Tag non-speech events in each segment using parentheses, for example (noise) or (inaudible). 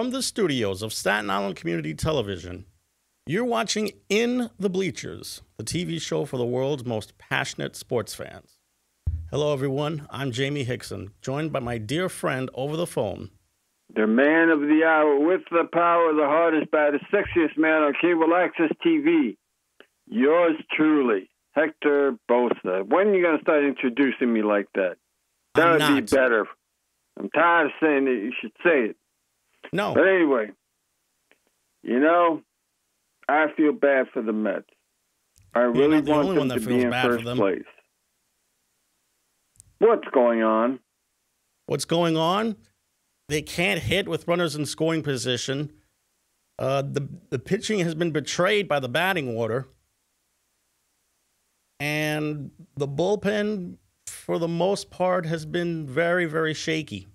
From the studios of Staten Island Community Television, you're watching In the Bleachers, the TV show for the world's most passionate sports fans. Hello, everyone. I'm Jaime Hixson, joined by my dear friend over the phone. The man of the hour with the power, the hardest, baddest, sexiest man on cable access TV. Yours truly, Hector Bosa. When are you going to start introducing me like that? That I'm would not. be better. I'm tired of saying it. You should say it. No, But anyway, you know, I feel bad for the Mets. I really not the want them to be in first place. What's going on? what's going on? They can't hit with runners in scoring position. Uh, the the pitching has been betrayed by the batting order, and the bullpen, for the most part, has been very very shaky.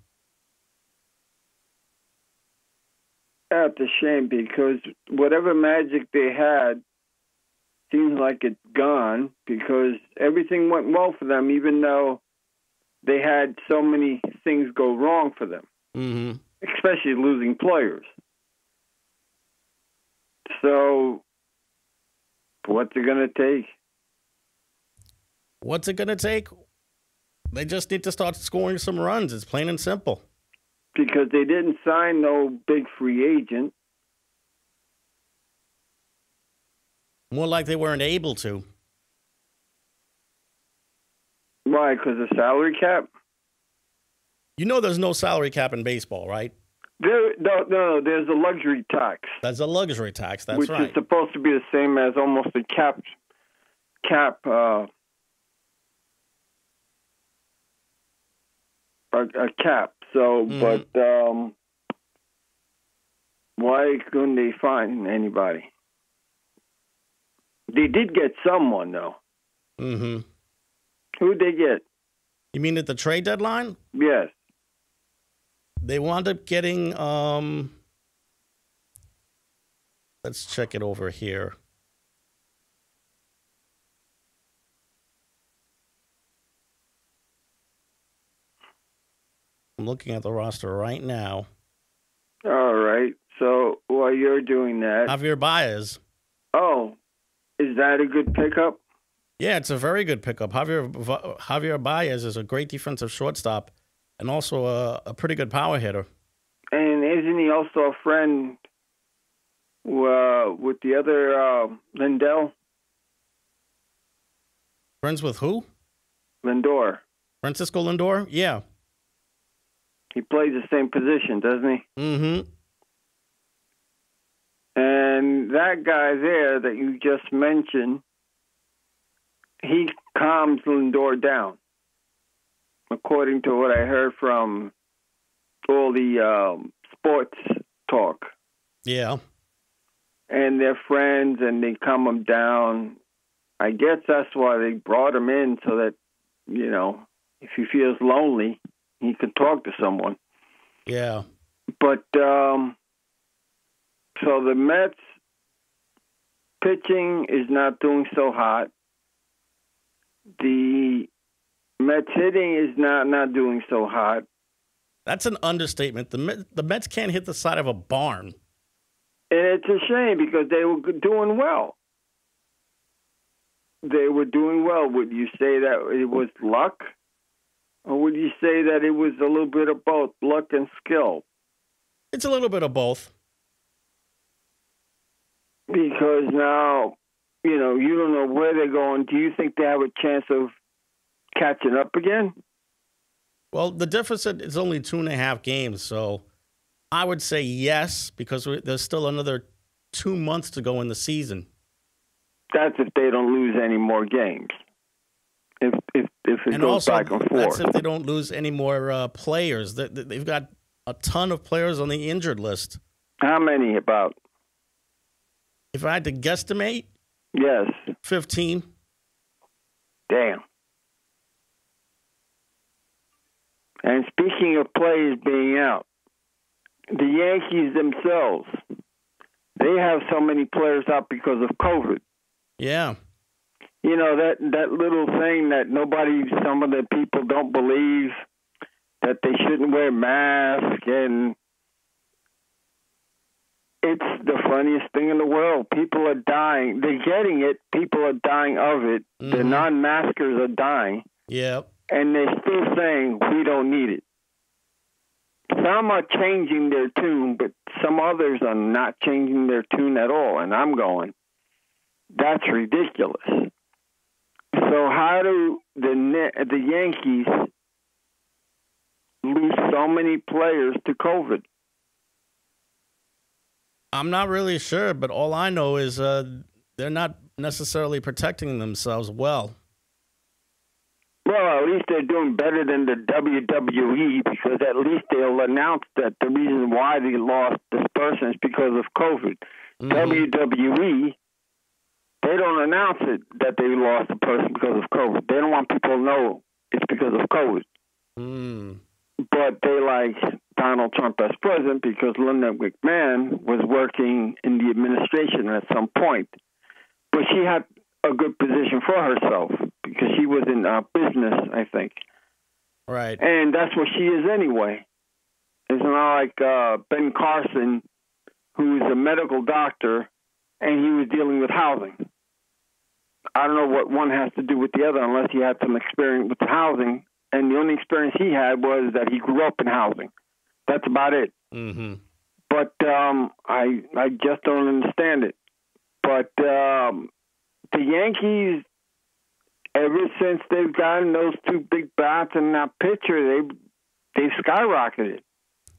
That's a shame because whatever magic they had seems like it's gone because everything went well for them, even though they had so many things go wrong for them, hmm especially losing players. So, what's it going to take? What's it going to take? They just need to start scoring some runs. It's plain and simple. Because they didn't sign no big free agent. More like they weren't able to. Why? Because of salary cap? You know, there's no salary cap in baseball, right? There, no, no, there's a luxury tax. That's a luxury tax. That's which right. is supposed to be the same as almost a cap cap uh a, a cap. So, Mhm. but um why couldn't they find anybody? They did get someone though. hmm Who'd they get? You mean at the trade deadline? Yes. They wound up getting um let's check it over here. I'm looking at the roster right now. All right. So while you're doing that, Javier Baez. oh, is that a good pickup? Yeah, it's a very good pickup. Javier Javier Baez is a great defensive shortstop and also a, a pretty good power hitter. And isn't he also a friend uh, with the other uh, Lindell? Friends with who? Lindor. Francisco Lindor? Yeah. He plays the same position, doesn't he? Mm-hmm. And that guy there that you just mentioned, he calms Lindor down, according to what I heard from all the um, sports talk. Yeah. And they're friends, and they calm him down. I guess that's why they brought him in so that you know if he feels lonely, he can talk to someone. Yeah. But um, so the Mets pitching is not doing so hot. The Mets hitting is not not doing so hot. That's an understatement. The Mets, the Mets can't hit the side of a barn. And it's a shame because they were doing well. They were doing well. Would you say that it was luck? Or would you say that it was a little bit of both, luck and skill? It's a little bit of both. because now you know you don't know where they're going. Do you think they have a chance of catching up again? Well, the deficit is only two and a half games, so I would say yes because there's still another two months to go in the season. That's if they don't lose any more games. If if if it and goes also, back and that's if they don't lose any more uh, players. They- they- They've got a ton of players on the injured list. How many about? If I had to guesstimate, Yes. 15. Damn. And speaking of players being out, the Yankees themselves, they have so many players out because of COVID. Yeah. You know that that little thing that nobody, some of the people don't believe that they shouldn't wear masks, and it's the funniest thing in the world. People are dying. They're getting it. People are dying of it. Mm-hmm. The non-maskers are dying. Yep. And they're still saying we don't need it. Some are changing their tune, but some others are not changing their tune at all. And I'm going, that's ridiculous. So how do the the Yankees lose so many players to COVID? I'm not really sure, but all I know is uh, they're not necessarily protecting themselves well. Well, at least they're doing better than the WWE because at least they'll announce that the reason why they lost this person is because of COVID. Mm-hmm. WWE, they don't announce it that they lost a person because of COVID. They don't want people to know it's because of COVID. Mm. But they like Donald Trump as president because Linda McMahon was working in the administration at some point. But she had a good position for herself because she was in uh, business, I think. Right. And that's what she is anyway. It's not like uh, Ben Carson, who's a medical doctor, and he was dealing with housing. I don't know what one has to do with the other unless he had some experience with housing. And the only experience he had was that he grew up in housing. That's about it. Mm-hmm. But um, I I just don't understand it. But um, the Yankees, ever since they've gotten those two big bats and that pitcher, they they skyrocketed.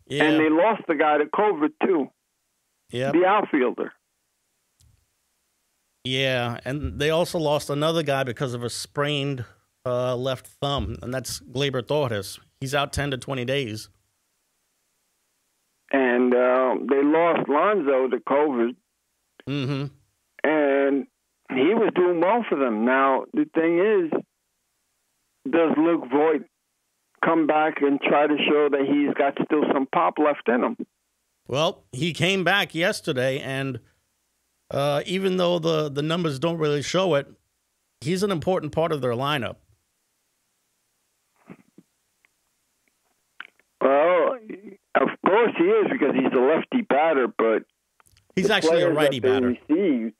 Yeah. And they lost the guy to COVID too. Yeah. The outfielder. Yeah, and they also lost another guy because of a sprained uh, left thumb, and that's Gleyber Torres. He's out ten to twenty days. And uh, they lost Lonzo to COVID. Mm-hmm. And he was doing well for them. Now the thing is, does Luke Voit come back and try to show that he's got still some pop left in him? Well, he came back yesterday, and uh, even though the the numbers don't really show it, he's an important part of their lineup. Well, of course he is because he's a lefty batter, but he's actually a righty batter. Received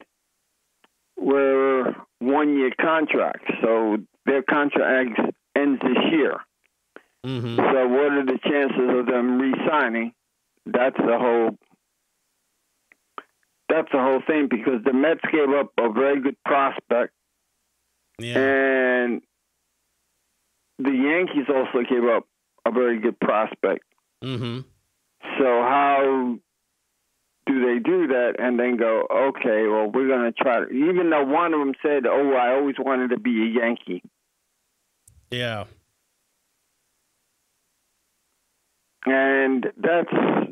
were one year contracts, so their contract ends this year. Mm-hmm. So, what are the chances of them re-signing? That's the whole. That's the whole thing because the Mets gave up a very good prospect, yeah. and the Yankees also gave up a very good prospect. Mm-hmm. So how do they do that and then go, okay, well, we're going to try to, even though one of them said, oh, I always wanted to be a Yankee. Yeah. And that's,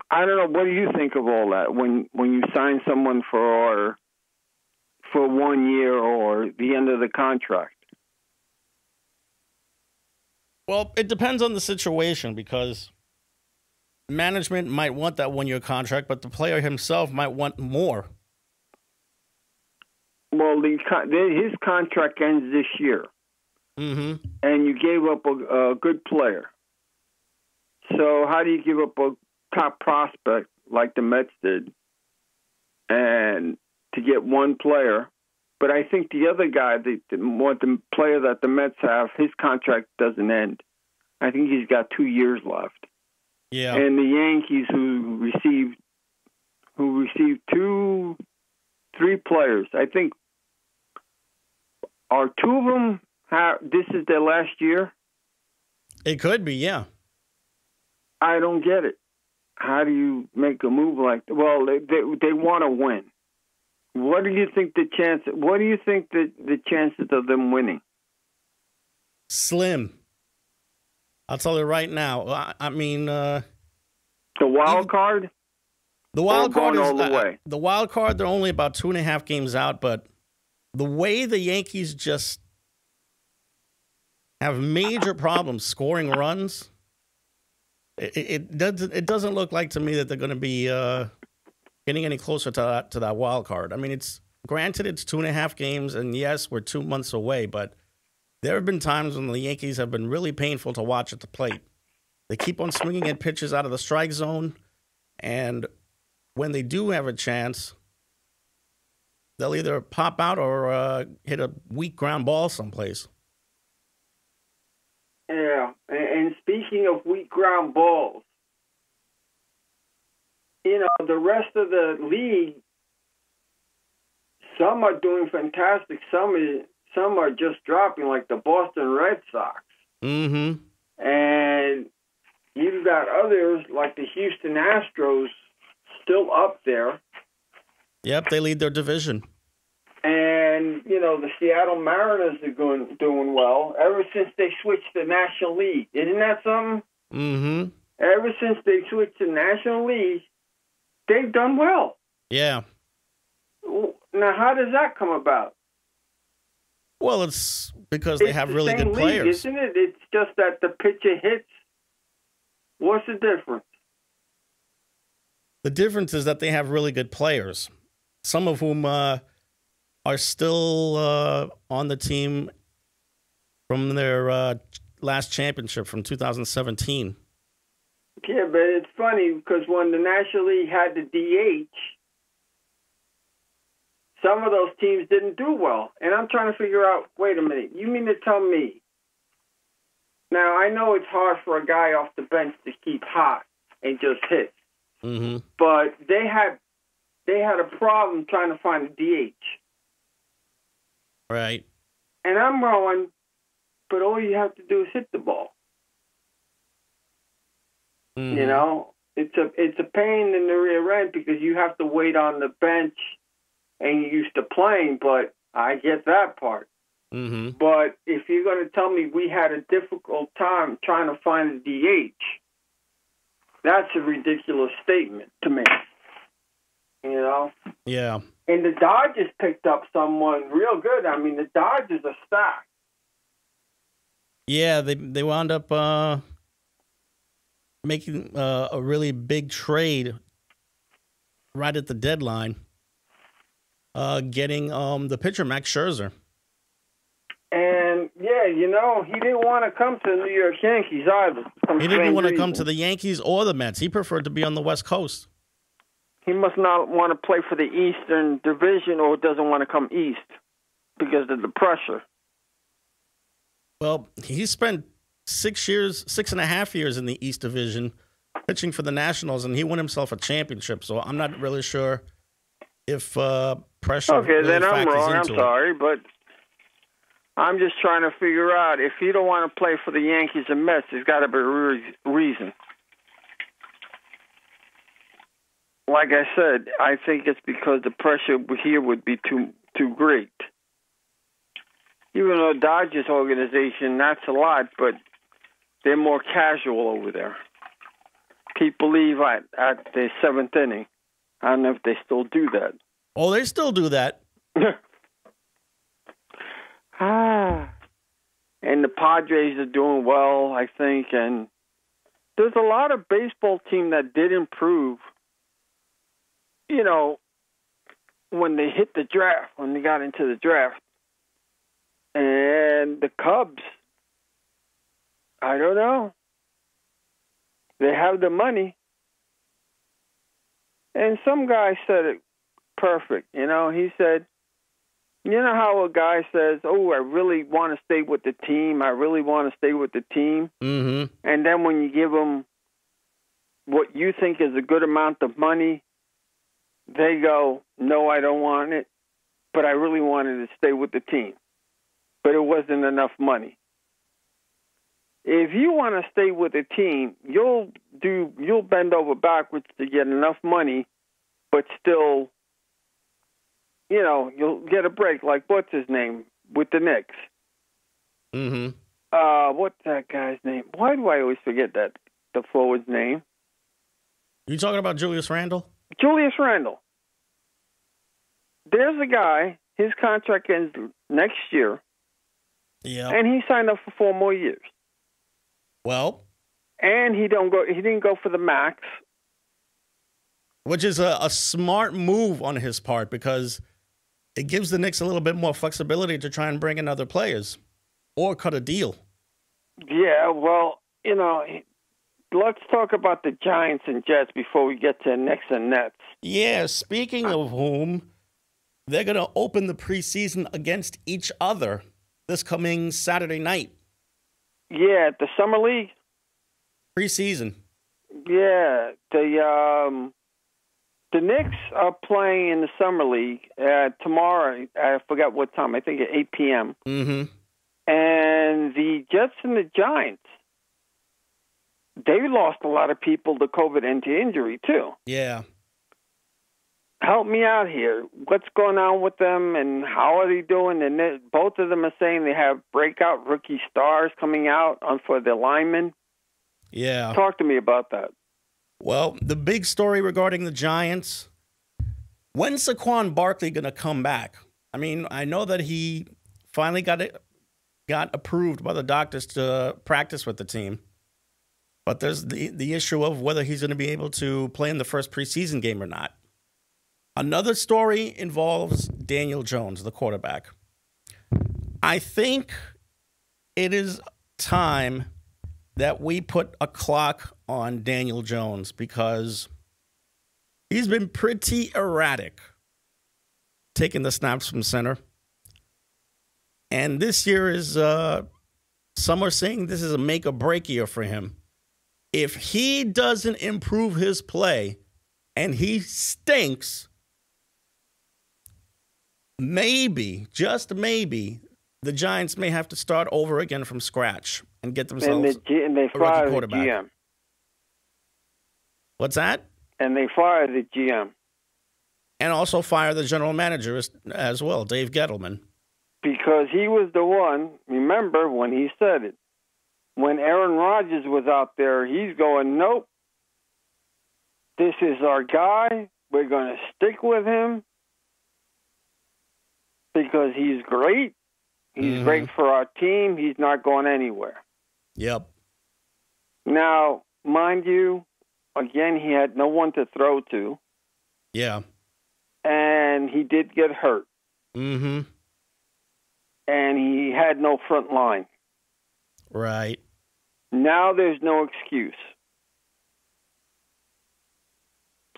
I don't know, what do you think of all that when, when you sign someone for, for one year or the end of the contract? Well, it depends on the situation because management might want that one year contract, but the player himself might want more. Well, the, his contract ends this year, mm-hmm. and you gave up a, a good player. So how do you give up a top prospect like the Mets did, and to get one player? But I think the other guy, the, the, the player that the Mets have, his contract doesn't end. I think he's got two years left. Yeah. And the Yankees, who received who received two, three players, I think, are two of them. How this is their last year? It could be, yeah. I don't get it. How do you make a move like that? Well, they they, they want to win. What do you think the chance? What do you think the the chances of them winning? Slim. I'll tell you right now. I, I mean, uh, the wild card. The wild card is all the uh, way. The wild card. They're only about two and a half games out, but the way the Yankees just have major problems scoring runs, it, doesn't. It doesn't look like to me that they're going to be uh, getting any closer to that to that wild card. I mean, it's granted it's two and a half games, and yes, we're two months away, but there have been times when the Yankees have been really painful to watch at the plate. They keep on swinging at pitches out of the strike zone, and when they do have a chance, they'll either pop out or uh, hit a weak ground ball someplace. Yeah, and speaking of weak ground balls, you know the rest of the league, some are doing fantastic. Some is some are just dropping, like the Boston Red Sox. Mm-hmm. And you've got others like the Houston Astros still up there. Yep, they lead their division. And you know the Seattle Mariners are going doing well ever since they switched to National League. Isn't that something? Mm-hmm. Ever since they switched to National League, they've done well. Yeah. Now, how does that come about? Well, it's because they It's have the really good league, players. isn't it? It's just that the pitcher hits. What's the difference? The difference is that they have really good players, some of whom uh, are still uh, on the team from their uh, last championship from 2017. Yeah, but it's funny because when the National League had the DH, some of those teams didn't do well. And I'm trying to figure out wait a minute, you mean to tell me? Now, I know it's hard for a guy off the bench to keep hot and just hit, Mm-hmm. but they had they had a problem trying to find a DH. Right. And I'm going, but all you have to do is hit the ball. Mhm. You know, it's a it's a pain in the rear end because you have to wait on the bench, and you're used to playing. But I get that part. Mhm. But if you're going to tell me we had a difficult time trying to find a DH, that's a ridiculous statement to me. You know, Yeah. And the Dodgers picked up someone real good. I mean, the Dodgers are stacked. Yeah, they they wound up uh, making uh, a really big trade right at the deadline, uh, getting um, the pitcher Max Scherzer. And yeah, you know, he didn't want to come to the New York Yankees either. He didn't want to come to the Yankees or the Mets. He preferred to be on the West Coast. He must not want to play for the Eastern Division or doesn't want to come east because of the pressure. Well, he spent six years, six and a half years in the East Division, pitching for the Nationals, and he won himself a championship. So I'm not really sure if uh, pressure. Okay, really then I'm wrong. I'm into it. sorry, but I'm just trying to figure out if he don't want to play for the Yankees and Mets, there's got to be a re- reason. Like I said, I think it's because the pressure here would be too too great. Even though Dodgers organization, that's a lot, but they're more casual over there. People leave at, at the seventh inning. I don't know if they still do that. Oh, they still do that. (laughs) ah. And the Padres are doing well, I think, and there's a lot of baseball team that did improve. You know, when they hit the draft, when they got into the draft. And the Cubs, I don't know. They have the money. And some guy said it perfect. You know, he said, you know how a guy says, "Oh, I really want to stay with the team. I really want to stay with the team." Mm-hmm. And then when you give them what you think is a good amount of money, they go, "No, I don't want it, but I really wanted to stay with the team." But it wasn't enough money. If you want to stay with a team, you'll do you'll bend over backwards to get enough money, but still you know, you'll get a break. Like what's his name with the Knicks? Mm-hmm. Uh, what's that guy's name? Why do I always forget that the forward's name? You talking about Julius Randle? Julius Randle. There's a guy. His contract ends next year, Yeah. and he signed up for four more years. well, And he don't go. He didn't go for the max. which is a, a smart move on his part because it gives the Knicks a little bit more flexibility to try and bring in other players or cut a deal. Yeah, well, you know, let's talk about the Giants and Jets before we get to Knicks and Nets. Yeah, speaking of whom, they're going to open the preseason against each other this coming Saturday night. Yeah, the summer league. Preseason. Yeah, the um, the Knicks are playing in the summer league uh, tomorrow. I forgot what time. I think at eight p.m. Mm-hmm. And the Jets and the Giants. They lost a lot of people to COVID and to injury too. Yeah. Help me out here. What's going on with them, and how are they doing? And they, both of them are saying they have breakout rookie stars coming out on for the linemen. Yeah. Talk to me about that. Well, the big story regarding the Giants when's Saquon Barkley going to come back? I mean, I know that he finally got it, got approved by the doctors to practice with the team. But there's the, the issue of whether he's going to be able to play in the first preseason game or not. Another story involves Daniel Jones, the quarterback. I think it is time that we put a clock on Daniel Jones because he's been pretty erratic taking the snaps from center. And this year is, uh, some are saying this is a make or break year for him. If he doesn't improve his play and he stinks, maybe, just maybe, the Giants may have to start over again from scratch and get themselves and, the, and they a rookie the quarterback. GM. What's that? And they fired the GM And also fire the general manager as, as well, Dave Gettleman. because he was the one. Remember when he said it? When Aaron Rodgers was out there, he's going, "Nope, this is our guy. We're going to stick with him because he's great. He's Mhm. great for our team. He's not going anywhere." Yep. Now, mind you, again, he had no one to throw to, Yeah. and he did get hurt, Mm-hmm. and he had no front line. Right. Now there's no excuse.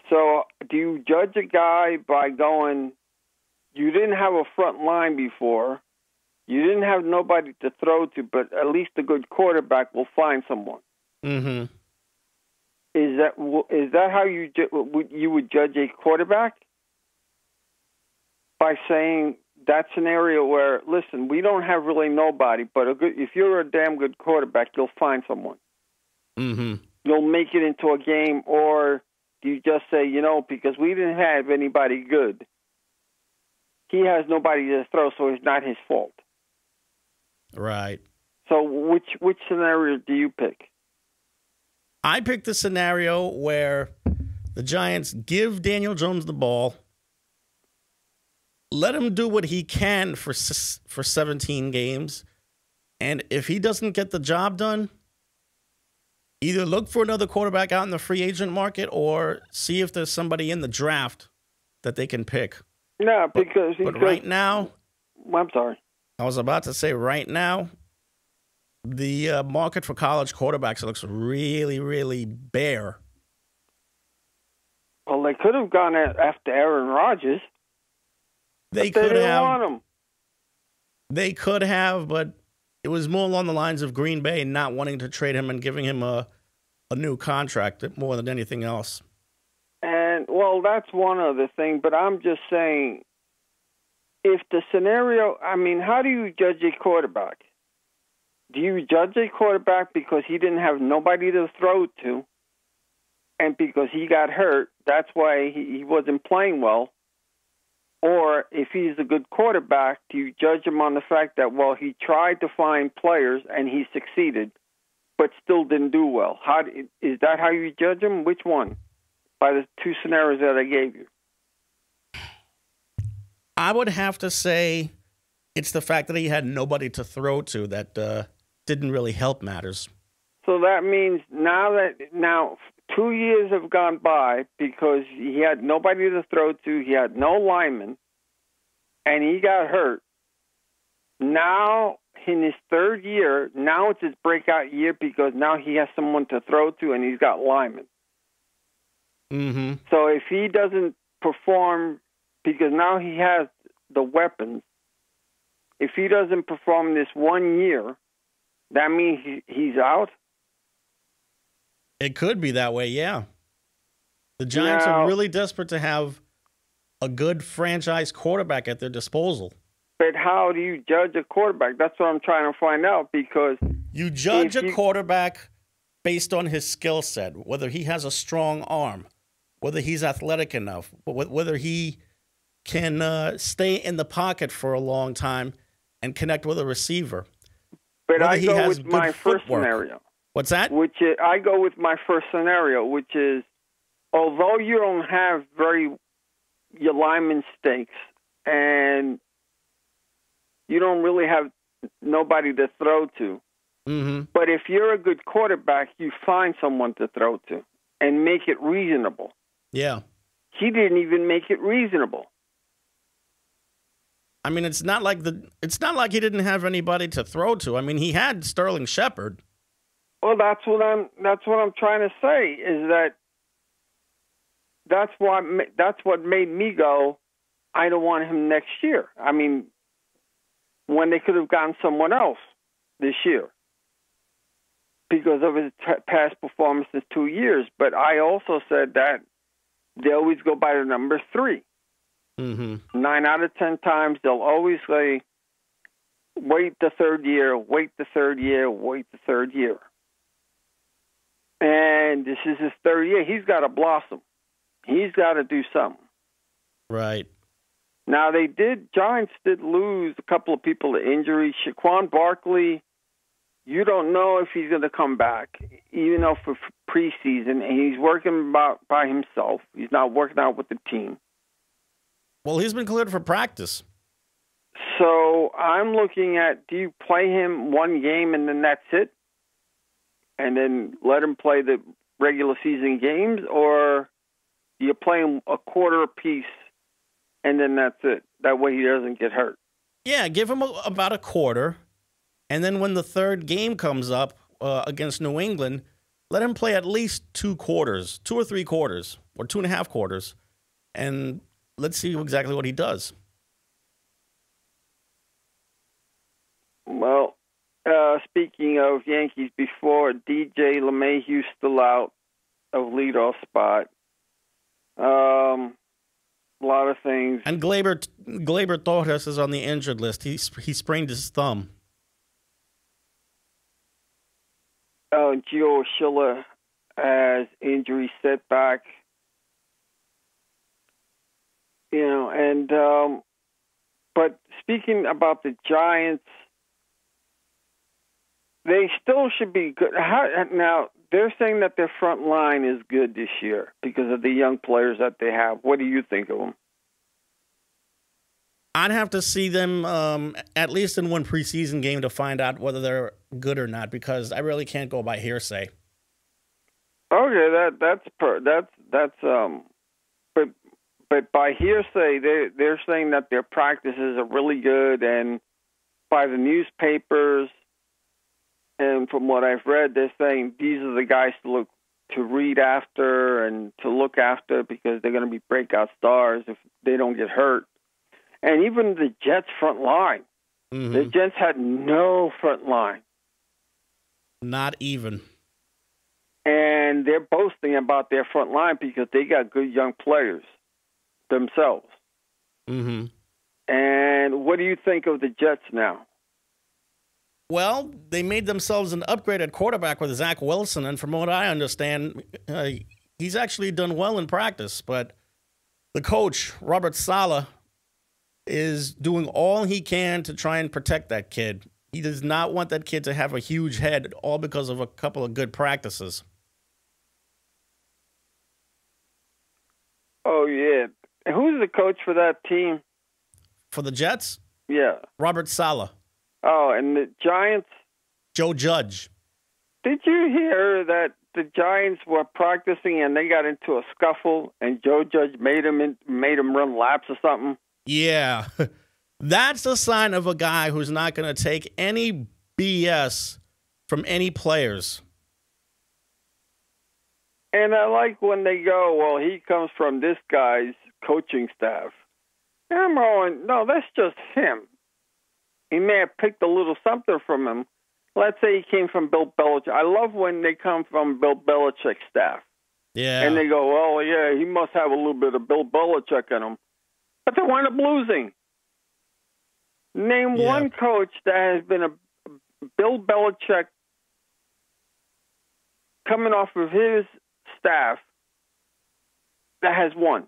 So, do you judge a guy by going, you didn't have a front line before, you didn't have nobody to throw to, but at least a good quarterback will find someone? Mm-hmm. Is that is that how you you would judge a quarterback? By saying that area where, listen, we don't have really nobody, but a good, if you're a damn good quarterback, you'll find someone. Mm-hmm. you'll make it into a game, or you just say, you know, because we didn't have anybody good, he has nobody to throw, so it's not his fault. Right. So which which scenario do you pick? I picked the scenario where the Giants give Daniel Jones the ball, let him do what he can for for 17 games, and if he doesn't get the job done, either look for another quarterback out in the free agent market or see if there's somebody in the draft that they can pick. No, because, But because right now, I'm sorry. I was about to say right now, the uh, market for college quarterbacks looks really, really bare. Well, they could have gone after Aaron Rodgers. They could have. They could have, but it was more along the lines of Green Bay not wanting to trade him and giving him a a new contract more than anything else. And well, that's one other thing. But I'm just saying, if the scenario, I mean, how do you judge a quarterback? Do you judge a quarterback because he didn't have nobody to throw to, and because he got hurt, that's why he, he wasn't playing well? Or if he's a good quarterback, do you judge him on the fact that well he tried to find players and he succeeded, but still didn't do well? How is that how you judge him? Which one? By the two scenarios that I gave you. I would have to say it's the fact that he had nobody to throw to that uh, didn't really help matters. So that means now that now two years have gone by because he had nobody to throw to, he had no lineman, and he got hurt. Now in his third year, now it's his breakout year because now he has someone to throw to and he's got linemen. Mm-hmm. So if he doesn't perform, because now he has the weapons, if he doesn't perform this one year, that means he's out. It could be that way, yeah. The Giants Now- are really desperate to have a good franchise quarterback at their disposal. But how do you judge a quarterback? That's what I'm trying to find out because You judge a you- quarterback based on his skill set, whether he has a strong arm, whether he's athletic enough, whether he can uh, stay in the pocket for a long time and connect with a receiver. but Whether I he go has with my first footwork. scenario. What's that? which is, I go with my first scenario, which is although you don't have very your lineman stakes and you don't really have nobody to throw to, Mm-hmm. but if you're a good quarterback, you find someone to throw to and make it reasonable. Yeah. He didn't even make it reasonable. I mean, it's not like the it's not like he didn't have anybody to throw to. I mean, he had Sterling Shepard. Well, that's what I'm. That's what I'm trying to say is that that's what that's what made me go. I don't want him next year. I mean, when they could have gotten someone else this year because of his t- past performances two years. But I also said that they always go by the number three. Mm-hmm. Nine out of ten times they'll always say, "Wait the third year, wait the third year, wait the third year." And this is his third year. He's got to blossom. He's got to do something. Right. Now they did. Giants did lose a couple of people to injury. Saquon Barkley. You don't know if he's going to come back, even though for preseason he's working by, by himself. He's not working out with the team. Well, he's been cleared for practice. So I'm looking at do you play him one game and then that's it? And then let him play the regular season games or do you play him a quarter piece, and then that's it? That way he doesn't get hurt. Yeah, give him a, about a quarter, and then when the third game comes up uh, against New England, let him play at least two quarters, two or three quarters, or two and a half quarters, and let's see exactly what he does. Well, uh, speaking of Yankees before, DJ LeMahieu still out of leadoff spot. Um, a lot of things. And Gleyber Gleyber Torres is on the injured list. He he sprained his thumb. uh, Gio Urshela has injury setback. You know, and um, but speaking about the Giants, they still should be good. How, now they're saying that their front line is good this year because of the young players that they have. What do you think of them? I'd have to see them um, at least in one preseason game to find out whether they're good or not, because I really can't go by hearsay. Okay, that that's per, that's that's um, but but by hearsay, they they're saying that their practices are really good, and by the newspapers, and from what I've read, they're saying these are the guys to look to read after and to look after because they're going to be breakout stars if they don't get hurt. And even the Jets front line, Mhm. the Jets had no front line. Not even. and they're boasting about their front line because they got good young players themselves. hmm And what do you think of the Jets now? Well, they made themselves an upgraded quarterback with Zach Wilson, and from what I understand, uh, he's actually done well in practice. But the coach, Robert Saleh, is doing all he can to try and protect that kid. He does not want that kid to have a huge head, all because of a couple of good practices. Oh yeah, who's the coach for that team? For the Jets, Yeah. Robert Saleh, Oh, and the Giants. Joe Judge. Did you hear that the Giants were practicing and they got into a scuffle and Joe Judge made him in, made him run laps or something? Yeah. (laughs) That's a sign of a guy who's not going to take any BS from any players. And I like when they go, well, he comes from this guy's coaching staff. And I'm going, no, that's just him. He may have picked a little something from him. Let's say he came from Bill Belichick. I love when they come from Bill Belichick's staff. Yeah. And they go, well, yeah, he must have a little bit of Bill Belichick in him. But they wind up losing. Name Yeah. one coach that has been a Bill Belichick coming off of his staff that has won.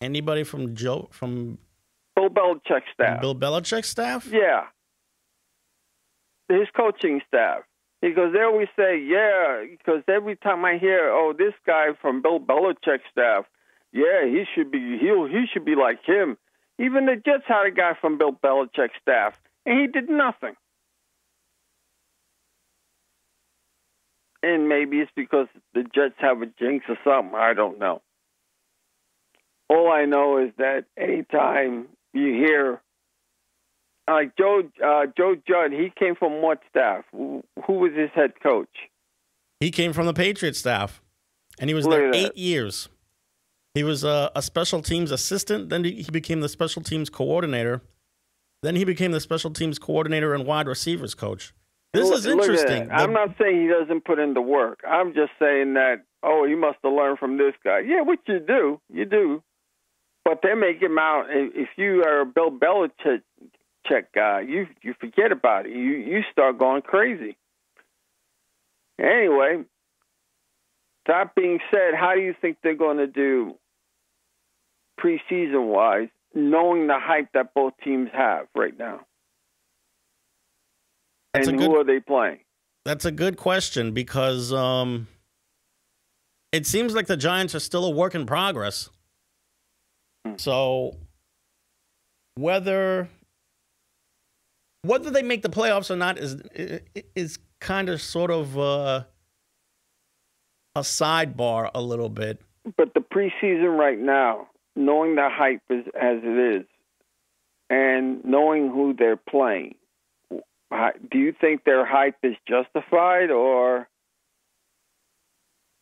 Anybody from Joe from Bill Belichick's staff. Bill Belichick's staff? Yeah. His coaching staff. Because they always say, yeah, because every time I hear, oh, this guy from Bill Belichick's staff, yeah, he should be he'll he should be like him. Even the Jets had a guy from Bill Belichick's staff, and he did nothing. And maybe it's because the Jets have a jinx or something. I don't know. All I know is that anytime you hear like Joe uh, Joe Judge, he came from what staff? Who, was his head coach? He came from the Patriot staff, and he was Look there eight years. He was a, a special teams assistant. Then he became the special teams coordinator. Then he became the special teams coordinator and wide receivers coach. This Look- is interesting. that. I'm not saying he doesn't put in the work. I'm just saying that oh, he must have learned from this guy. Yeah, what you do, you do. But they make him out. If you are a Bill Belichick guy, you you forget about it. You you start going crazy. Anyway, that being said, how do you think they're going to do preseason wise, knowing the hype that both teams have right now? That's and a who good- are they playing? That's a good question because um, it seems like the Giants are still a work in progress. Hmm. So whether whether they make the playoffs or not is is kind of sort of uh, a sidebar a little bit. But the preseason right now, knowing the hype is as it is, and knowing who they're playing, do you think their hype is justified, or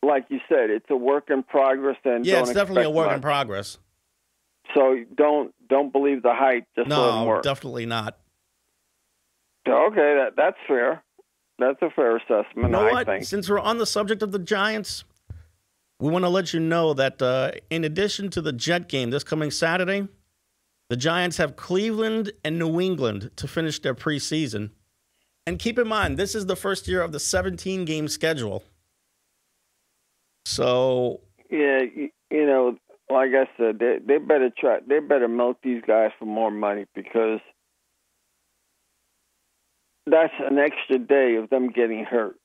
like you said, it's a work in progress? And Yeah, don't it's definitely a work in progress. So don't don't believe the hype. Just No, definitely not. okay, that that's fair. That's a fair assessment. You know I what? think. Since we're on the subject of the Giants, we want to let you know that uh, in addition to the Jet game this coming Saturday, the Giants have Cleveland and New England to finish their preseason. And keep in mind, this is the first year of the 17 game schedule. So, Yeah, you know, like I said, they they better try. They better milk these guys for more money because that's an extra day of them getting hurt.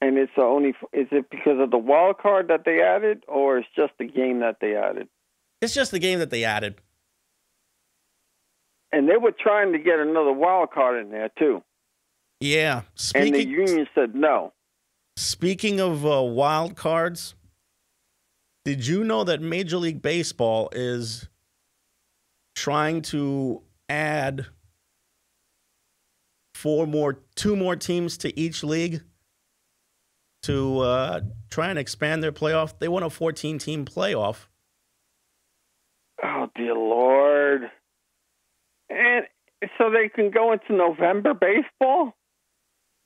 And it's only is it because of the wild card that they added, or it's just the game that they added? it's just the game that they added. And they were trying to get another wild card in there too, Yeah. and the union said no. Speaking of uh, wild cards, did you know that Major League Baseball is trying to add four more, two more teams to each league to uh, try and expand their playoff? They want a 14 team playoff. Oh dear Lord! And so they can go into November baseball.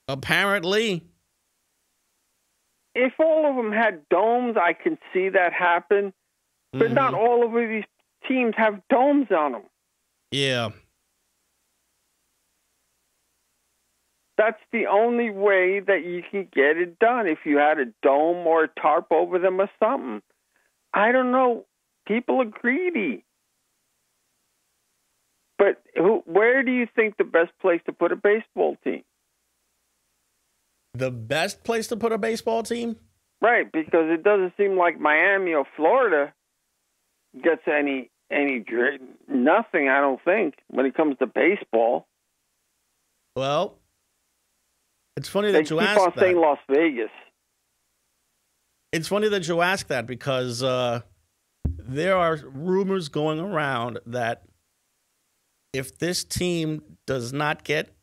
Apparently, if all of them had domes, I can see that happen. But Mhm. not all of these teams have domes on them. yeah. That's the only way that you can get it done. If you had a dome or a tarp over them or something, I don't know. People are greedy. But who, where do you think the best place to put a baseball team? The best place to put a baseball team? Right, because it doesn't seem like Miami or Florida gets any any nothing. I don't think when it comes to baseball. Well, it's funny They that you keep asked on that. saying Las Vegas. It's funny that you ask that because uh, there are rumors going around that if this team does not get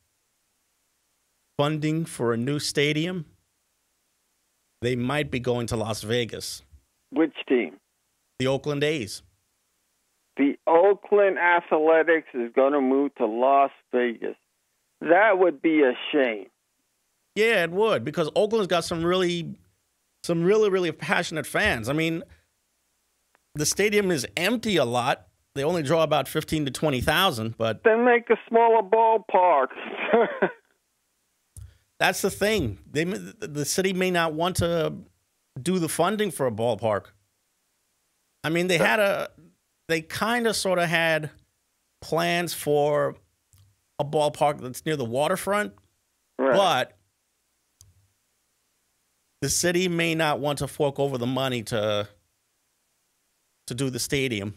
funding for a new stadium, they might be going to Las Vegas. Which team? The Oakland A's. The Oakland Athletics is going to move to Las Vegas. That would be a shame. Yeah, it would because Oakland's got some really, some really, really passionate fans. I mean, the stadium is empty a lot. They only draw about fifteen to twenty thousand, but then make a smaller ballpark. (laughs) That's the thing. They the city may not want to do the funding for a ballpark. I mean, they had a they kind of sort of had plans for a ballpark that's near the waterfront, right. but the city may not want to fork over the money to to do the stadium.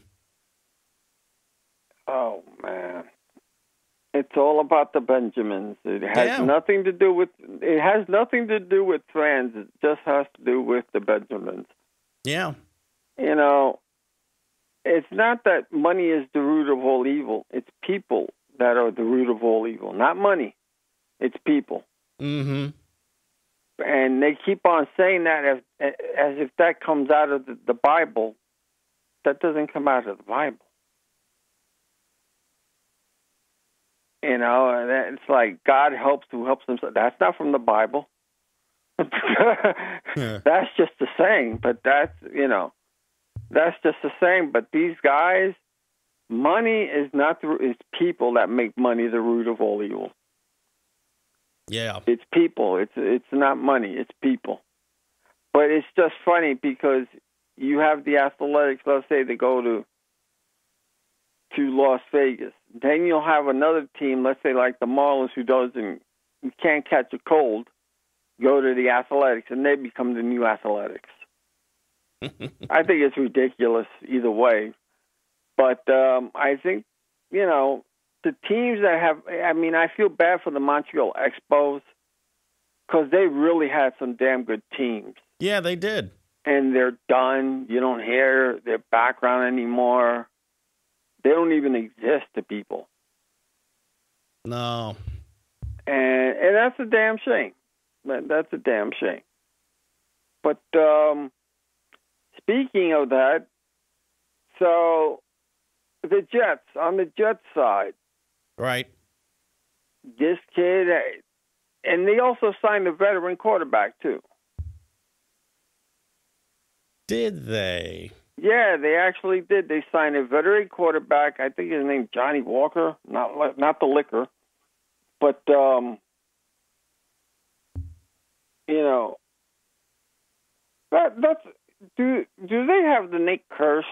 Oh man. It's all about the Benjamins. It has Damn. nothing to do with it has nothing to do with trans. It just has to do with the Benjamins. Yeah. You know, it's not that money is the root of all evil. It's people that are the root of all evil, not money. It's people. Mm Mhm. And they keep on saying that as as if that comes out of the, the Bible. That doesn't come out of the Bible. You know, and it's like God helps who helps himself. That's not from the Bible. (laughs) yeah. That's just the saying, but that's you know, that's just the saying. But these guys, money is not the it's people that make money the root of all evil. Yeah, it's people. It's it's not money. It's people. But it's just funny because you have the athletics. Let's say they go to to Las Vegas. Then you'll have another team, let's say like the Marlins, who doesn't can't catch a cold, go to the Athletics, and they become the new Athletics. (laughs) I think it's ridiculous either way, but um, I think you know the teams that have. I mean, I feel bad for the Montreal Expos because they really had some damn good teams. Yeah, they did. And they're done. You don't hear their background anymore. They don't even exist to people. No. And and that's a damn shame. That's a damn shame. But um, speaking of that, so the Jets on the Jets side, right? This kid, and they also signed a veteran quarterback too. Did they? Yeah, they actually did. They signed a veteran quarterback. I think his name Johnny Walker, not not the liquor, but um, you know, that that's do do they have the Nick curse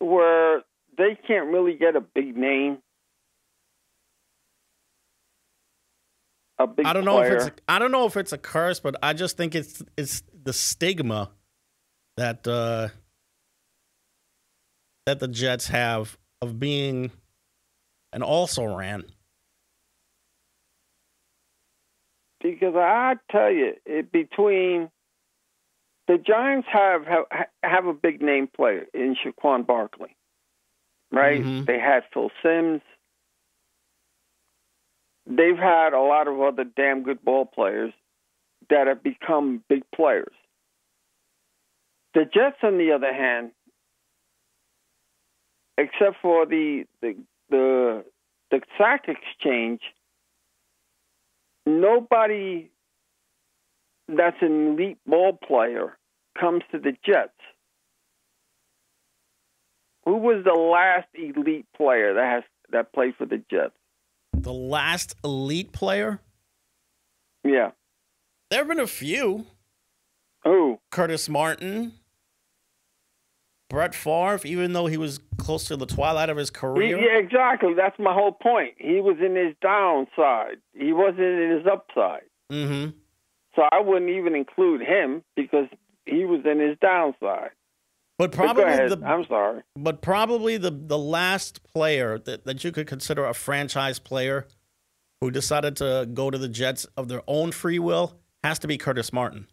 where they can't really get a big name? A big I don't know player. if it's a, I don't know if it's a curse, but I just think it's it's the stigma that uh that the Jets have of being an also ran. Because I tell you, it, between the Giants have, have have a big name player in Saquon Barkley, right? Mm-hmm. They had Phil Simms. They've had a lot of other damn good ball players that have become big players. The Jets, on the other hand, except for the the the, the sack exchange, nobody that's an elite ball player comes to the Jets. Who was the last elite player that has that played for the Jets? The last elite player? Yeah. There have been a few. Who? Curtis Martin. Brett Favre, even though he was close to the twilight of his career. Yeah, exactly. That's my whole point. He was in his downside. He wasn't in his upside. Mm-hmm. So I wouldn't even include him because he was in his downside. But probably but the I'm sorry. But probably the the last player that, that you could consider a franchise player who decided to go to the Jets of their own free will has to be Curtis Martin.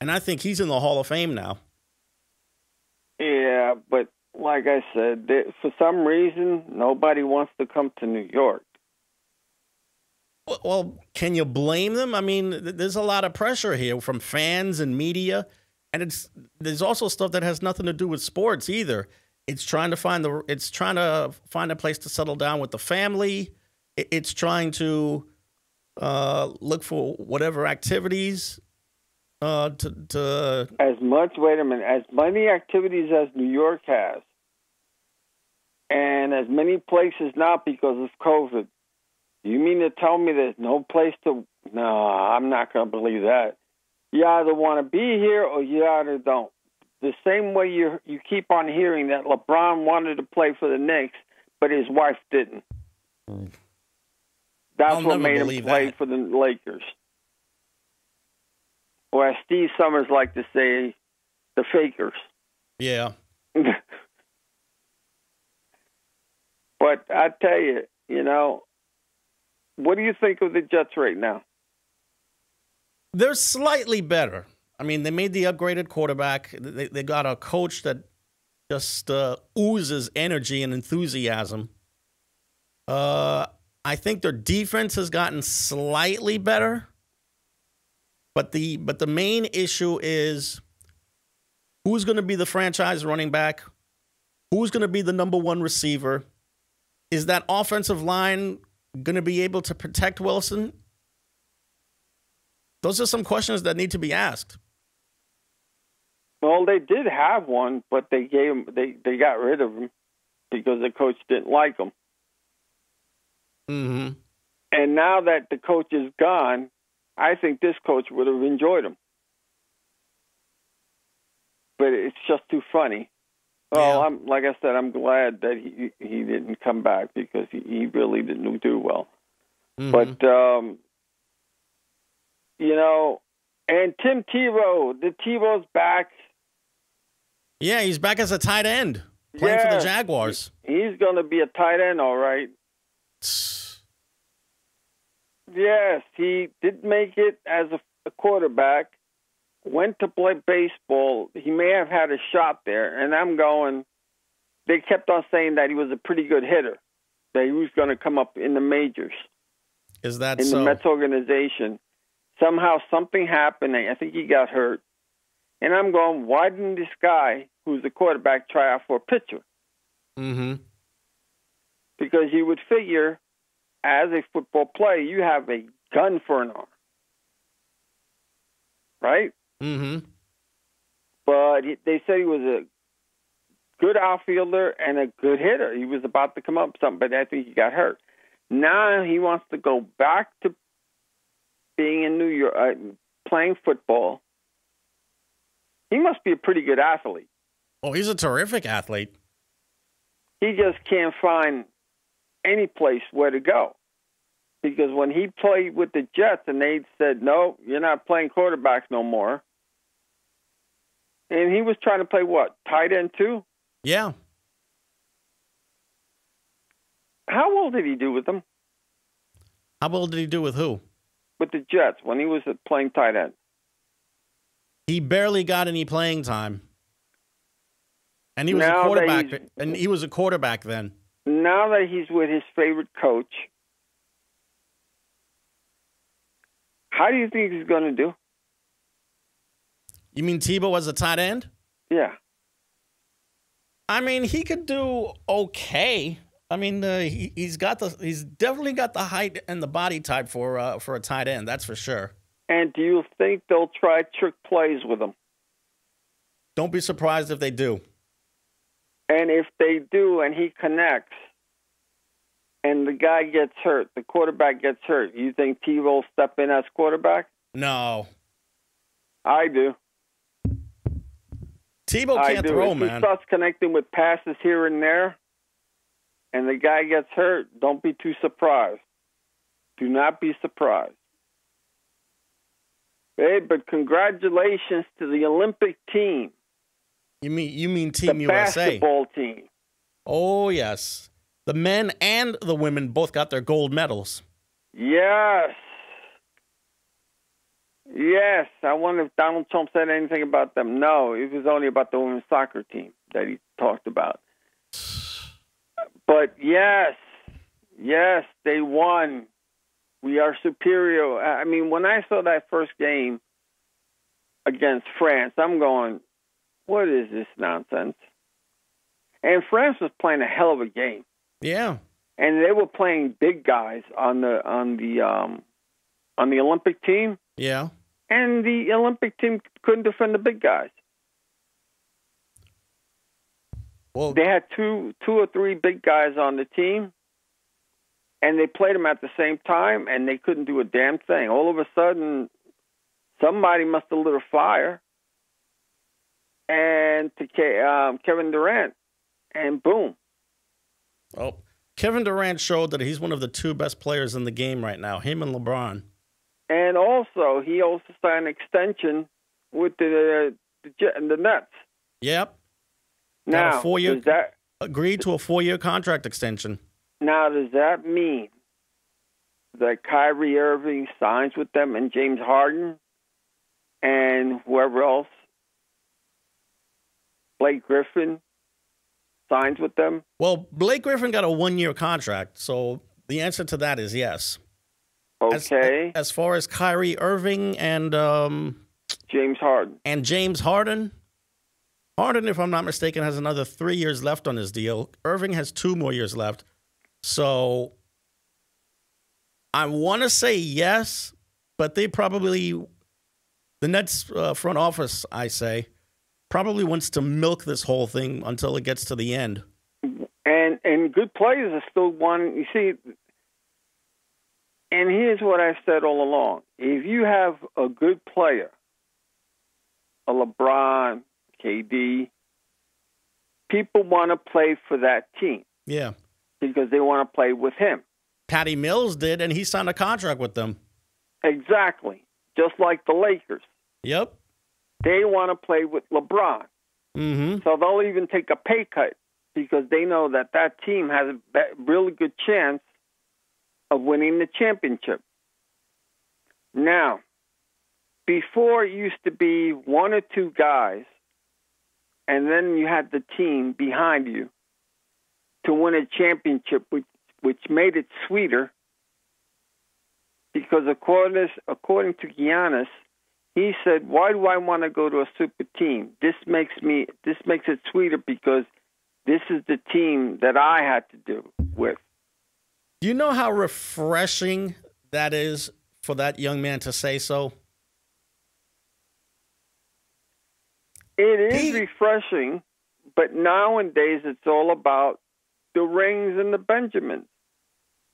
And I think he's in the Hall of Fame now. Yeah, but like I said, there, for some reason, nobody wants to come to New York. Well, can you blame them? I mean, there's a lot of pressure here from fans and media, and it's there's also stuff that has nothing to do with sports either. It's trying to find the it's trying to find a place to settle down with the family. It's trying to uh, look for whatever activities uh, to, to as much. Wait a minute, as many activities as New York has, and as many places not because of COVID. You mean to tell me there's no place to? No, I'm not going to believe that. You either want to be here or you either don't. The same way you you keep on hearing that LeBron wanted to play for the Knicks, but his wife didn't. That's I'll what made him play that. for the Lakers. Or as Steve Somers like to say, the fakers. yeah. (laughs) but I tell you, you know, what do you think of the Jets right now? They're slightly better. I mean, they made the upgraded quarterback. They, they got a coach that just uh, oozes energy and enthusiasm. Uh, I think their defense has gotten slightly better, but the but the main issue is who's going to be the franchise running back, who's going to be the number one receiver. Is that offensive line going to be able to protect Wilson? Those are some questions that need to be asked. Well, they did have one, but they gave him, they they got rid of him because the coach didn't like him. Mm-hmm. And now that the coach is gone, I think this coach would have enjoyed him. But it's just too funny. Well, Yeah. I'm like I said, I'm glad that he he didn't come back because he, he really didn't do well. Mm-hmm. But um, you know, and Tim Tebow, the Tebow's back. yeah, he's back as a tight end playing for the Jaguars. He's going to be a tight end, all right. (sighs) (sighs) (sighs) Yes, he did make it as a, a quarterback. Went to play baseball. He may have had a shot there, and I'm going. They kept on saying that he was a pretty good hitter, that he was going to come up in the majors Is that in so? the Mets organization. Somehow something happened. I think he got hurt, and I'm going. Why didn't this guy, who's the quarterback, try out for a pitcher? mm-hmm. because you would figure as a football player you have a gun for an arm. Right? Mm-hmm. but he, they said he was a good outfielder and a good hitter. He was about to come up with something but i think he got hurt. Now he wants to go back to being in new york uh, playing football. He must be a pretty good athlete. Oh, he's a terrific athlete. he just can't find any place where to go. Because when he played with the Jets and they said, no, you're not playing quarterback no more. And he was trying to play what? Tight end too? Yeah. How well did he do with them? How well did he do with who? With the Jets when he was playing tight end? He barely got any playing time. And he was Now a quarterback and he was a quarterback then. Now that he's with his favorite coach, how do you think he's going to do? You mean Tebow as a tight end? Yeah. I mean, he could do okay. I mean, uh, he, he's got the he's definitely got the height and the body type for uh, for a tight end. That's for sure. And do you think they'll try trick plays with him? Don't be surprised if they do. And if they do and he connects and the guy gets hurt, the quarterback gets hurt, you think Tebow will step in as quarterback? No, I do. Tebow I can't do. throw, if he starts connecting with passes here and there and the guy gets hurt, don't be too surprised. Do not be surprised. Hey, but congratulations to the Olympic team, You mean you mean Team the USA? basketball team. Oh yes, the men and the women both got their gold medals. Yes. Yes, I wonder if Donald Trump said anything about them. No, it was only about the women's soccer team that he talked about. But yes, yes, they won. We are superior. I mean, when I saw that first game against France, I'm going, what is this nonsense? And France was playing a hell of a game. Yeah. And they were playing big guys on the on the um on the Olympic team. Yeah. And the Olympic team couldn't defend the big guys. Well, They had two two or three big guys on the team and they played them at the same time and they couldn't do a damn thing. All of a sudden somebody must have lit a fire and to um, Kevin Durant and boom. oh, Kevin Durant showed that he's one of the two best players in the game right now. Him and LeBron. And also, he also signed an extension with the the, Jet- the Nets. Yep. Got a Now, four-year- does that Agreed to a four-year contract extension. now does that mean that Kyrie Irving signs with them and James Harden and whoever else, Blake Griffin, signs with them? Well, Blake Griffin got a one-year contract, so the answer to that is yes. As- Okay, As, far as Kyrie Irving and um, James Harden. and James Harden, Harden, if I'm not mistaken, has another three years left on his deal. Irving has two more years left. So I want to say yes, but they probably, the Nets uh, front office, I say, probably wants to milk this whole thing until it gets to the end. and and good players are still one. You see, and here's what I've said all along: if you have a good player, a LeBron, KD, people want to play for that team Yeah. because they want to play with him. Patty Mills did, and he signed a contract with them. Exactly, just like the Lakers. Yep. They want to play with LeBron, Mm-hmm. so they'll even take a pay cut because they know that that team has a really good chance of winning the championship. Now, before it used to be one or two guys, and then you had the team behind you to win a championship, which which made it sweeter. Because according according to Giannis, he said, "Why do I want to go to a super team? This makes me this makes it sweeter because this is the team that I had to do with." Do you know how refreshing that is for that young man to say so? It is He- refreshing, but nowadays it's all about the rings and the Benjamins.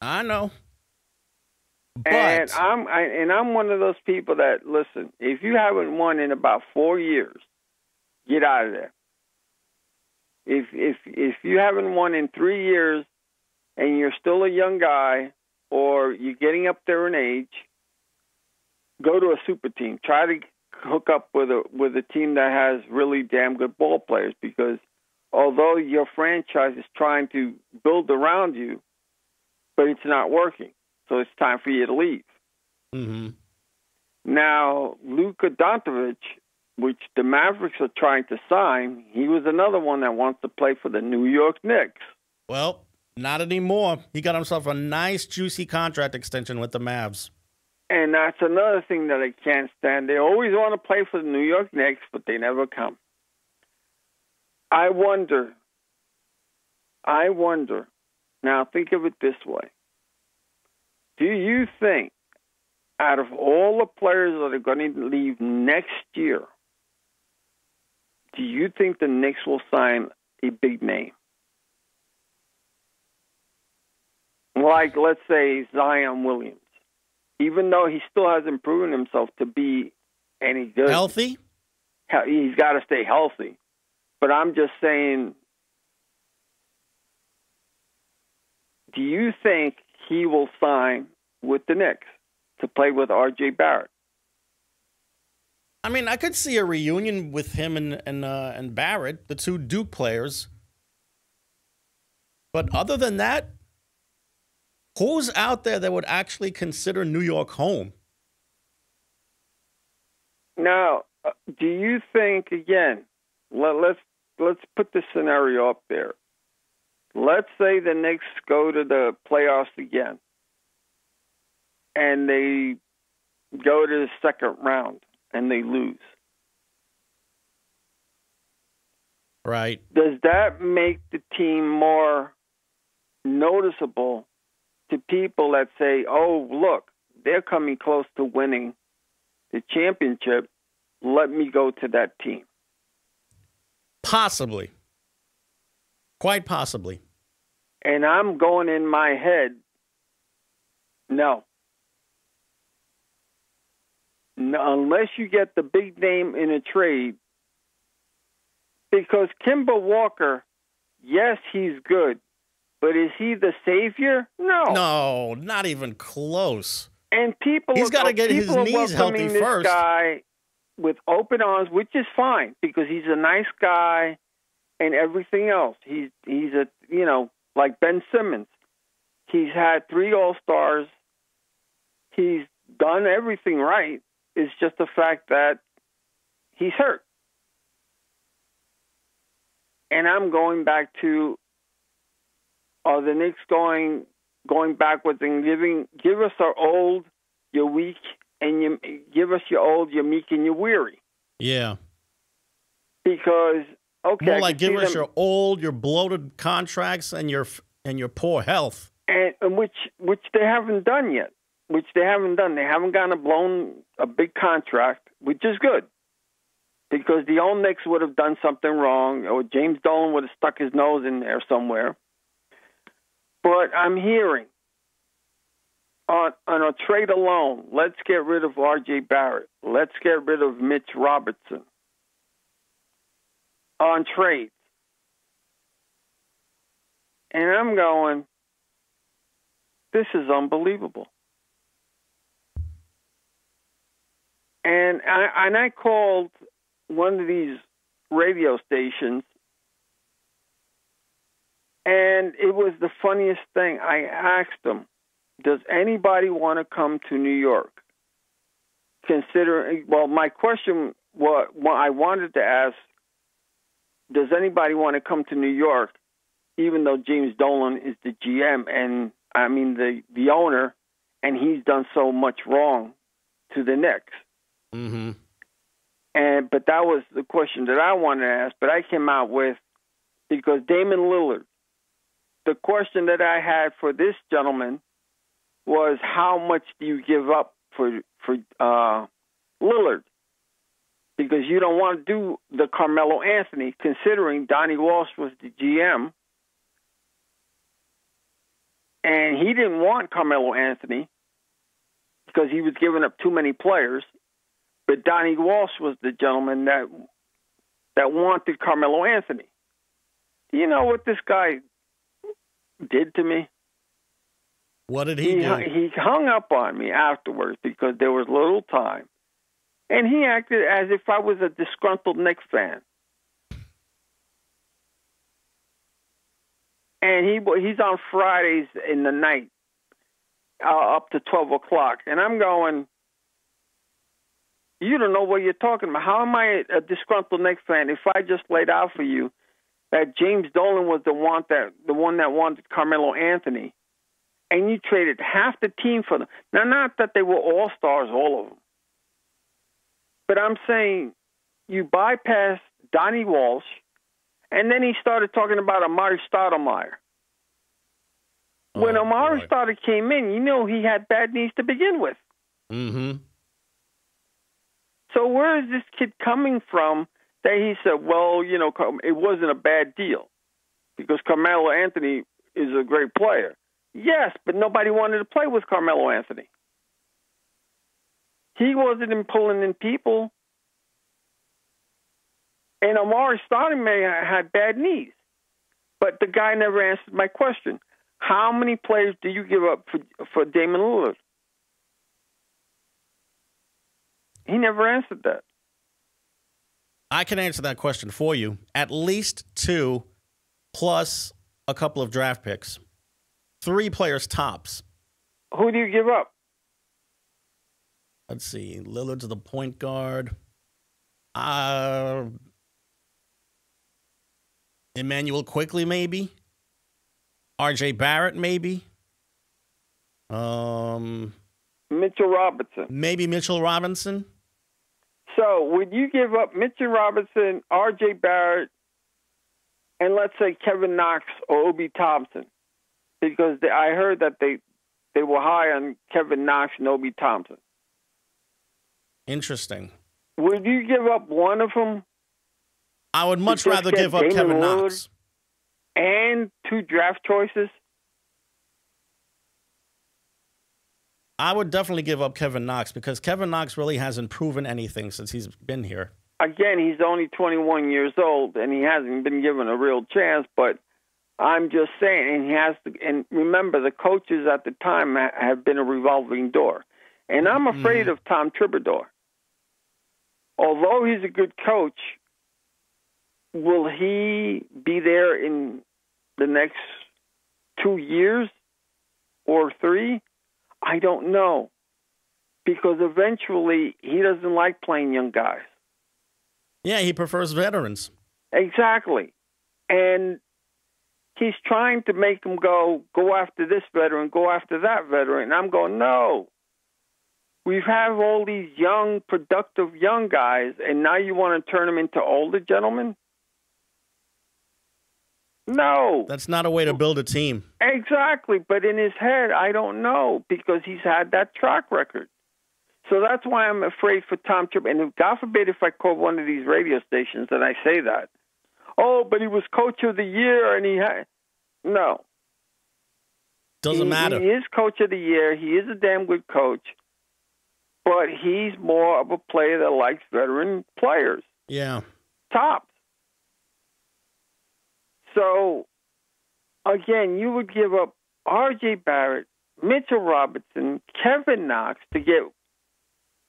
I know. But and I'm I, and I'm one of those people that listen. If you haven't won in about four years, get out of there. If if if you haven't won in three years, and you're still a young guy, or you're getting up there in age, go to a super team. Try to hook up with a with a team that has really damn good ball players because although your franchise is trying to build around you, but it's not working. So it's time for you to leave. hmm Now, Luka Doncic, which the Mavericks are trying to sign, he was another one that wants to play for the New York Knicks. well, not anymore. He got himself a nice, juicy contract extension with the Mavs. And that's another thing that I can't stand. They always want to play for the New York Knicks, but they never come. I wonder, I wonder, now think of it this way. Do you think out of all the players that are going to leave next year, do you think the Knicks will sign a big name? Like, let's say, Zion Williams even though he still hasn't proven himself to be any good, Healthy? he- he's got to stay healthy. But I'm just saying, do you think he will sign with the Knicks to play with R.J. Barrett? I mean, I could see a reunion with him and and uh, and Barrett, the two Duke players. But other than that, who's out there that would actually consider New York home? Now, uh, do you think again? Let, let's let's put the scenario up there. Let's say the Knicks go to the playoffs again, and they go to the second round and they lose. Right. Does that make the team more noticeable to people that say, "Oh, look, they're coming close to winning the championship. Let me go to that team." Possibly. Quite possibly. And I'm going in my head, no. no. Unless you get the big name in a trade, because Kemba Walker, yes, he's good, but is he the savior? No. No, not even close. And people, he's got to get his knees healthy this first. Guy with open arms, which is fine because he's a nice guy and everything else. He's he's a you know like Ben Simmons. He's had three All Stars. He's done everything right. It's just the fact that he's hurt. And I'm going back to are the Knicks going going backwards and giving give us our old, you're weak, and you give us your old, you're meek, and you're weary. Yeah. Because okay, more like give us them, your old, your bloated contracts and your and your poor health, and, and which which they haven't done yet. Which they haven't done. They haven't gotten a blown a big contract, which is good because the old Knicks would have done something wrong, or James Dolan would have stuck his nose in there somewhere. But I'm hearing on on a trade alone, let's get rid of R.J. Barrett. Let's get rid of Mitch Robertson. On trades, and I'm going. This is unbelievable. And I and I called one of these radio stations and it was the funniest thing. I asked them, "Does anybody want to come to New York?" Considering, well, my question, what, what I wanted to ask, does anybody want to come to New York, even though James Dolan is the GM and I mean the the owner, and he's done so much wrong to the Knicks. Mm-hmm. And but that was the question that I wanted to ask. But I came out with because Damian Lillard the question that I had for this gentleman was how much do you give up for for uh, Lillard? Because you don't want to do the Carmelo Anthony, considering Donnie Walsh was the GM, and he didn't want Carmelo Anthony because he was giving up too many players. But Donnie Walsh was the gentleman that that wanted Carmelo Anthony. Do You know what this guy did to me? What did he, he do? He hung up on me afterwards because there was little time, and he acted as if I was a disgruntled Knicks fan. And he he's on Fridays in the night, uh, up to twelve o'clock, and I'm going. You don't know what you're talking about. How am I a disgruntled Knicks fan if I just laid out for you that James Dolan was the one that the one that wanted Carmelo Anthony, and you traded half the team for them. Now, not that they were all stars, all of them, but I'm saying you bypassed Donnie Walsh, and then he started talking about Amar'e Stoudemire. When oh, Amar'e started came in, you know he had bad knees to begin with. Mm-hmm. So where is this kid coming from that he said, well, you know, it wasn't a bad deal because Carmelo Anthony is a great player. Yes, but nobody wanted to play with Carmelo Anthony. He wasn't in pulling in people. And Amar'e Stoudemire had bad knees. But the guy never answered my question. How many players do you give up for for Damian Lillard? He never answered that. I can answer that question for you. At least two, plus a couple of draft picks. Three players tops. Who do you give up? Let's see. Lillard's the point guard. Uh, Immanuel Quickley, maybe. R.J. Barrett, maybe. Um, Mitchell Robinson. maybe Mitchell Robinson. So would you give up Mitchell Robinson, R.J. Barrett, and let's say Kevin Knox or Obi Toppin? Because they, I heard that they they were high on Kevin Knox and Obi Toppin. Interesting. Would you give up one of them I would much rather give up Damon Kevin Lillard? Knox. and two draft choices? I would definitely give up Kevin Knox because Kevin Knox really hasn't proven anything since he's been here. Again, he's only 21 years old and he hasn't been given a real chance. But I'm just saying, and he has to. And remember, the coaches at the time have been a revolving door. And I'm mm-hmm. afraid of Tom Thibodeau. Although he's a good coach, will he be there in the next two years or three? I don't know. Because eventually he doesn't like playing young guys. Yeah, he prefers veterans. Exactly. And he's trying to make them go, go after this veteran, go after that veteran. And I'm going, no. We have all these young, productive young guys, and now you want to turn them into older gentlemen? No. That's not a way to build a team. Exactly, but in his head, I don't know because he's had that track record. So that's why I'm afraid for Tom Tripp. And if, God forbid if I call one of these radio stations and I say that, oh, but he was coach of the year and he had no. Doesn't he, matter. He is coach of the year. He is a damn good coach, but he's more of a player that likes veteran players, Yeah. tops. So, again, you would give up R.J. Barrett, Mitchell Robinson, Kevin Knox to get.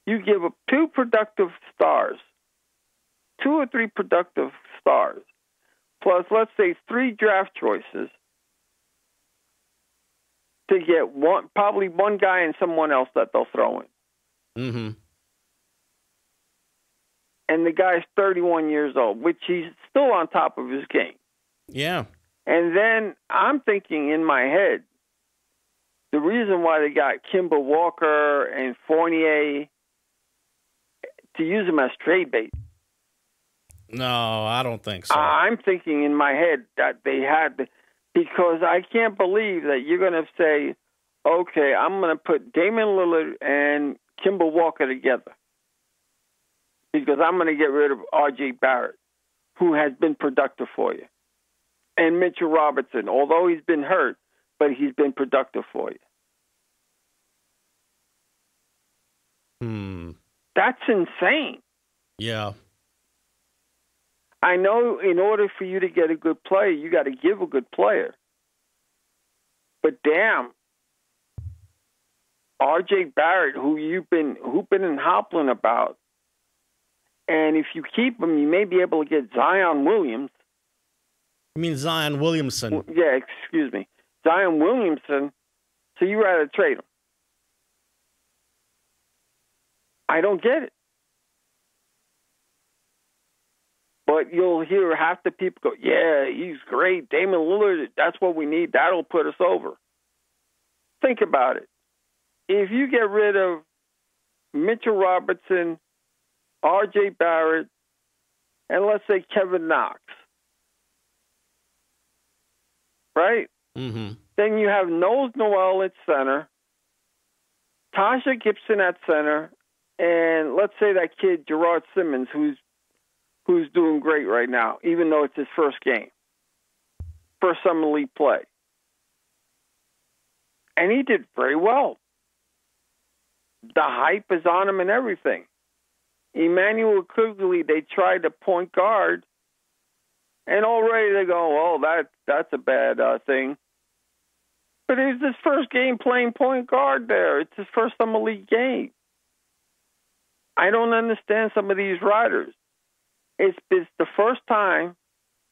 You give up two productive stars, two or three productive stars, plus let's say three draft choices to get one, probably one guy and someone else that they'll throw in. Mm-hmm. And the guy's 31 years old, which he's still on top of his game. Yeah. And then I'm thinking in my head, the reason why they got Kemba Walker and Fournier to use them as trade bait. No, I don't think so. I'm thinking in my head that they had because I can't believe that you're going to say, okay, I'm going to put Damon Lillard and Kemba Walker together because I'm going to get rid of R.J. Barrett, who has been productive for you, and Mitchell Robertson, although he's been hurt, but he's been productive for you. hmm. That's insane. Yeah. I know in order for you to get a good player, you got to give a good player. But damn, R.J. Barrett, who you've been hooping and hoppling about, and if you keep him, you may be able to get Zion Williams. I mean Zion Williamson. Yeah, excuse me, Zion Williamson. So you rather trade him? I don't get it. But you'll hear half the people go, "Yeah, he's great, Damon Lillard. That's what we need. That'll put us over." Think about it. If you get rid of Mitchell Robertson, R.J. Barrett, and let's say Kevin Knox, right? Mm-hmm. Then you have Knowles Noel at center, Taj Gibson at center, and let's say that kid Gerard Simmons, who's who's doing great right now, even though it's his first game, first summer league play, and he did very well. The hype is on him and everything. Immanuel Quickley, they tried to point guard, and already they go, "Oh, that that's a bad uh, thing." But it's his first game playing point guard there. It's his first summer league game. I don't understand some of these riders. It's it's the first time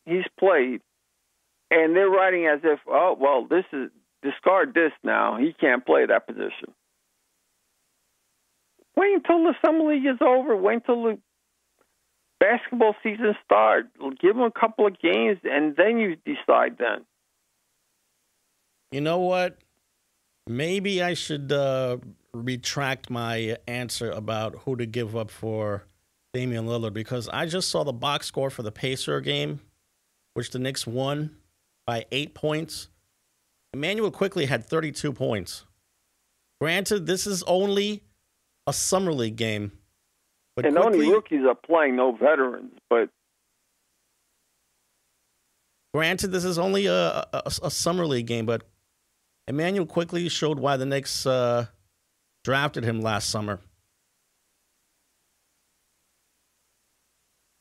he's played, and they're writing as if, oh well, this is discard this now. He can't play that position. Wait until the summer league is over. Wait until the basketball season starts. Give them a couple of games, and then you decide. Then. You know what? Maybe I should uh, retract my answer about who to give up for Damian Lillard because I just saw the box score for the Pacer game, which the Knicks won by eight points. Immanuel Quickley had 32 points. Granted, this is only a summer league game, but and Quickley, only rookies are playing, no veterans. But granted, this is only a, a, a summer league game, but Immanuel Quickley showed why the Knicks uh, drafted him last summer.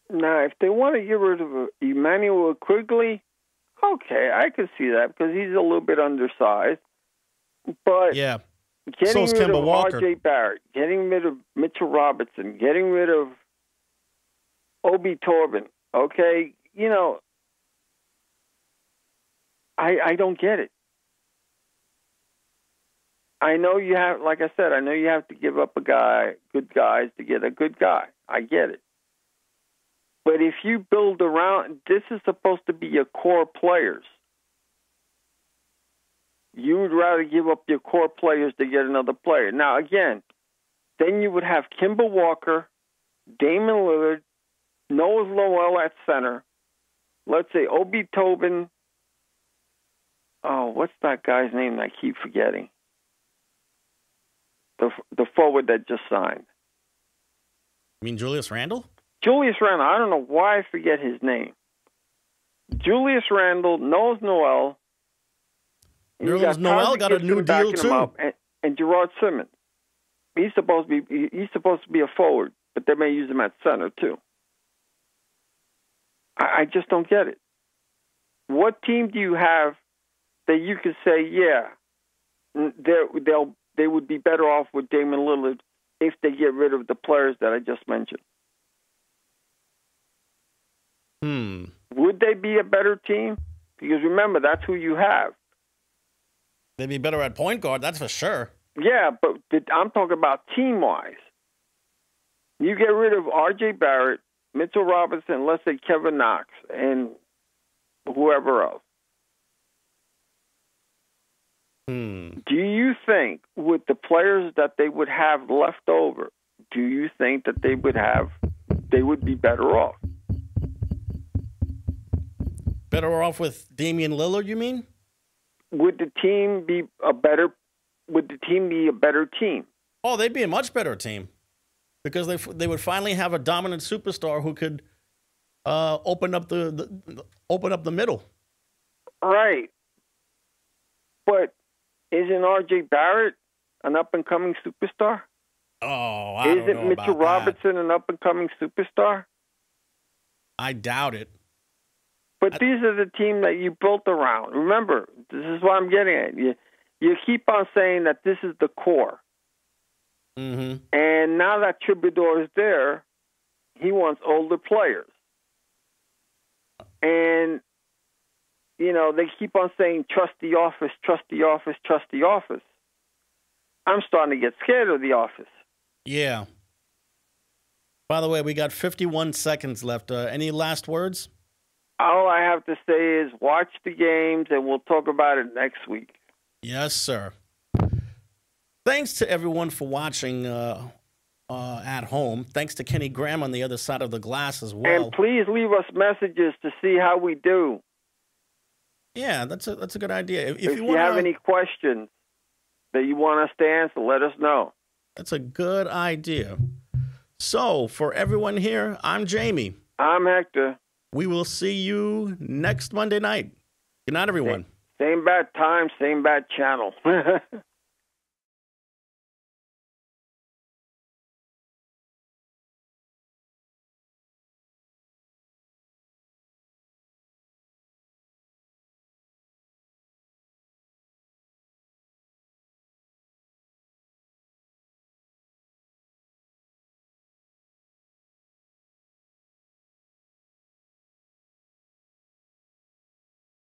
Now, if they want to get rid of Immanuel Quickley, okay, I could see that because he's a little bit undersized. But yeah, getting so rid Kemba of Walker. R.J. Barrett, getting rid of Mitchell Robinson, getting rid of Obi Toppin, okay, you know, I I don't get it. I know you have, like I said, I know you have to give up a guy, good guys, to get a good guy. I get it. But if you build around, this is supposed to be your core players. You would rather give up your core players to get another player. Now, again, then you would have Kemba Walker, Damon Lillard, Noah Noel at center. Let's say Obi Toppin. Oh, what's that guy's name I keep forgetting? the the forward that just signed. You mean Julius Randle? Julius Randle. I don't know why I forget his name. Julius Randle, knows Noel. Nerlens Noel got a new deal too. And, and Gerard Simmons. He's supposed to be he's supposed to be a forward, but they may use him at center too. I, I just don't get it. What team do you have that you could say, yeah, they they'll they would be better off with Damon Lillard if they get rid of the players that I just mentioned. Hmm. Would they be a better team? Because remember, that's who you have. They'd be better at point guard, that's for sure. Yeah, but I'm talking about team wise. You get rid of R.J. Barrett, Mitchell Robinson, let's say Kevin Knox, and whoever else. Hmm. Do you think, with the players that they would have left over, do you think that they would have, they would be better off? Better off with Damian Lillard, you mean? Would the team be a better? Would the team be a better team? Oh, they'd be a much better team because they they would finally have a dominant superstar who could uh, open up the, the open up the middle. Right, but isn't R.J. Barrett an up and coming superstar? Oh, I Isn't Mitchell Robinson that. an up and coming superstar? I doubt it. But these are the team that you built around. Remember, this is what I'm getting at. You you keep on saying that this is the core. Mm-hmm. And now that Thibodeau is there, he wants older players. And you know, they keep on saying, trust the office, trust the office, trust the office. I'm starting to get scared of the office. Yeah. By the way, we got 51 seconds left. Uh, any last words? All I have to say is watch the games and we'll talk about it next week. Yes, sir. Thanks to everyone for watching uh, uh, at home. Thanks to Kenny Graham on the other side of the glass as well. And please leave us messages to see how we do. Yeah, that's a that's a good idea. If, if, if you, wanna, have any questions that you want us to answer, let us know. That's a good idea. So, for everyone here, I'm Jaime. I'm Hector. We will see you next Monday night. Good night, everyone. Same, bad time, same bad channel. (laughs)